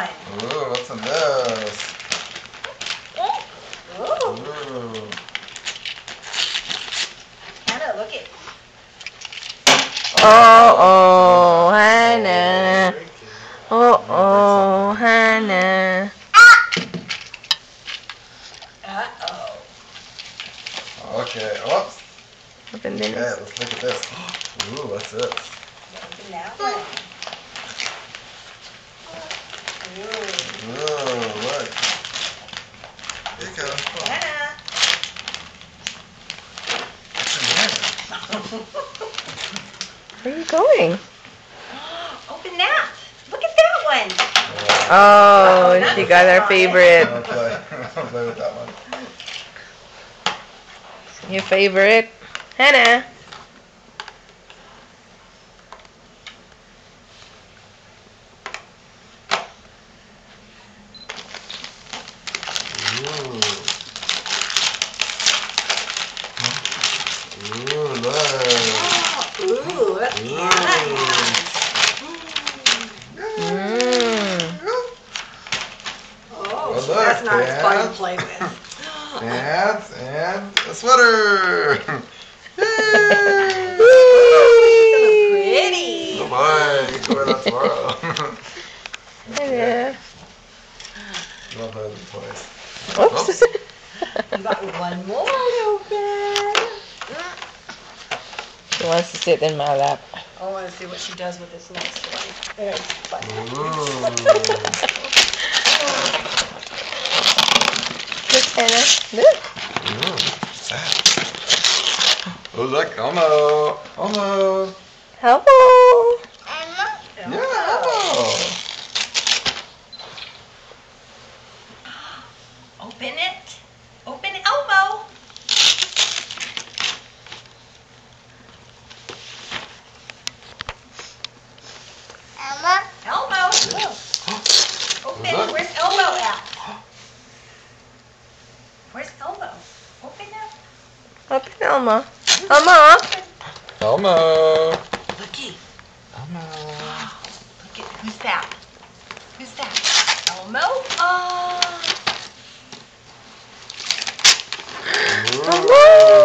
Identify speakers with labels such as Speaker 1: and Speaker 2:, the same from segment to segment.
Speaker 1: one.
Speaker 2: Ooh, what's in this?
Speaker 1: Ooh.
Speaker 2: Ooh.
Speaker 1: Hannah, look at.
Speaker 3: Oh, oh, Hannah. Oh, oh, Hannah.
Speaker 1: Uh-oh.
Speaker 2: Okay, whoops.
Speaker 3: Open
Speaker 2: Okay,
Speaker 3: this.
Speaker 2: let's look at this. Ooh, what's this?
Speaker 1: Open that one. Ooh.
Speaker 2: Ooh, look. Here you go.
Speaker 1: Hannah.
Speaker 2: What's in there?
Speaker 3: Where are you going?
Speaker 1: Open that. Look at that one.
Speaker 3: Oh, oh she got our favorite.
Speaker 2: I'll play. I'll play with that one.
Speaker 3: Your favorite? Hannah.
Speaker 2: Ooh. Ooh, look.
Speaker 1: Ooh, look. Hannah.
Speaker 3: Mmm.
Speaker 1: Oh,
Speaker 2: Well,
Speaker 1: so that's
Speaker 2: look,
Speaker 1: not as fun to
Speaker 2: Dad.
Speaker 1: Play with.
Speaker 2: Pants and a sweater. Yay!
Speaker 1: Pretty.
Speaker 2: Boy, you can wear that tomorrow.
Speaker 3: Yeah.
Speaker 2: Love having toys.
Speaker 3: Oops.
Speaker 1: You got one more open.
Speaker 3: she wants to sit in my lap.
Speaker 1: I want to see what she does with this next one.
Speaker 2: Ooh.
Speaker 3: Look, Hannah. Look.
Speaker 2: Ooh, what's that? Oh, look, Elmo. Elmo.
Speaker 3: Hello.
Speaker 2: Yeah, Elmo.
Speaker 1: Open it. Open Elmo. Elmo. Open.
Speaker 2: Look.
Speaker 1: Where's Elmo at? Where's Elmo? Open it.
Speaker 3: Open Elmo. Elmo.
Speaker 2: Elmo.
Speaker 1: Looky.
Speaker 2: Elmo.
Speaker 1: Look at who's that? Who's that? Elmo? Ah. Oh.
Speaker 2: Ooh.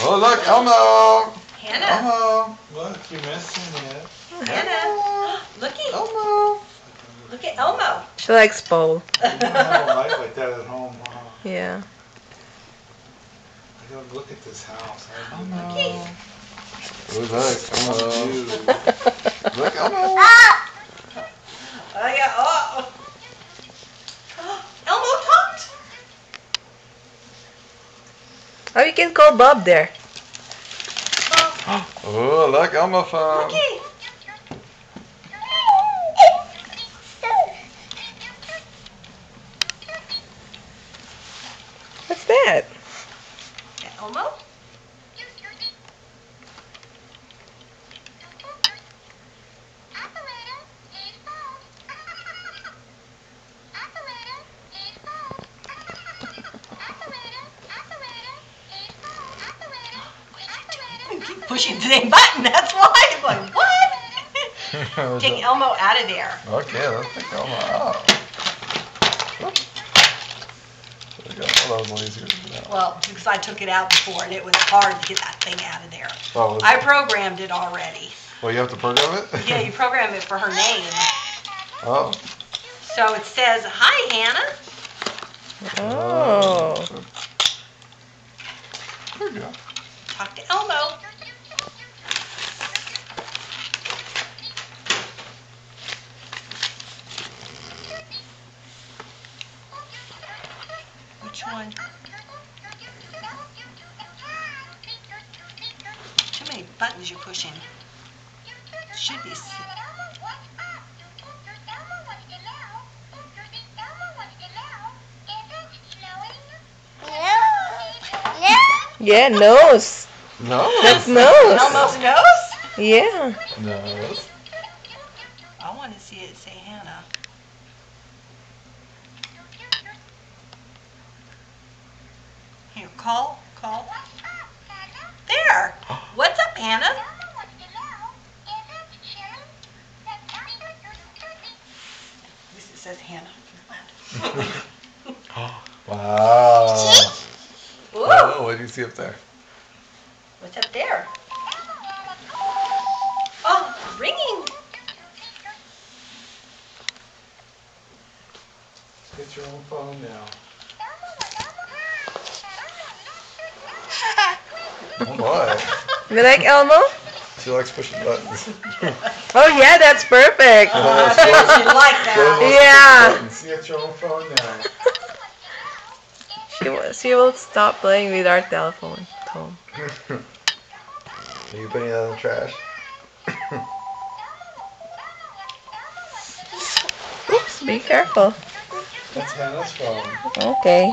Speaker 2: Oh, look, Elmo.
Speaker 1: Hannah.
Speaker 2: Elmo.
Speaker 4: Look, you're missing it.
Speaker 1: Hannah. Looky.
Speaker 2: Elmo.
Speaker 1: Look at Elmo.
Speaker 3: She likes bowl.
Speaker 4: You don't have a light like that at home, huh?
Speaker 3: Yeah.
Speaker 4: I look at this house. I don't
Speaker 2: Elmo.
Speaker 1: Looky.
Speaker 2: Oh, look, Elmo.
Speaker 4: know.
Speaker 2: Look, Elmo.
Speaker 1: Oh yeah. Oh. Elmo talked.
Speaker 3: Oh, you can call Bob there.
Speaker 1: Oh,
Speaker 2: Oh, look, Elmo phone.
Speaker 1: looky.
Speaker 3: What's that?
Speaker 1: Elmo. Keep pushing the same button. That's why. I'm like, what? Take Elmo out of there.
Speaker 2: Okay, let's take Elmo out. There we go. All those lasers. Yeah.
Speaker 1: Well, because I took it out before and it was hard to get that thing out of there.
Speaker 2: Oh, was
Speaker 1: I
Speaker 2: it?
Speaker 1: programmed it already.
Speaker 2: well, you have to program it?
Speaker 1: Yeah, you program it for her name.
Speaker 2: Oh.
Speaker 1: So it says, "Hi, Hannah."
Speaker 3: Oh.
Speaker 2: There you go.
Speaker 1: Talk to Elmo. One? Too many buttons you're pushing. Should be. s-
Speaker 3: Yeah, nose.
Speaker 2: No.
Speaker 3: That's nose.
Speaker 1: Elmo's nose?
Speaker 3: Yeah.
Speaker 2: No.
Speaker 1: Call, call. There. What's up, Hannah? This says Hannah. wow. Oh, what do you
Speaker 2: see up there?
Speaker 1: What's up there? Oh, ringing.
Speaker 4: Get your own phone now.
Speaker 2: Oh my.
Speaker 3: You like Elmo?
Speaker 2: She likes pushing buttons.
Speaker 3: Oh yeah, that's perfect.
Speaker 1: Oh, I bet like that.
Speaker 3: Yeah.
Speaker 2: Buttons.
Speaker 4: Get your own phone now.
Speaker 3: She will, she will stop playing with our telephone. Tom.
Speaker 2: Are you putting that in the trash?
Speaker 3: Oops, be careful.
Speaker 4: That's Hannah's phone.
Speaker 3: Okay.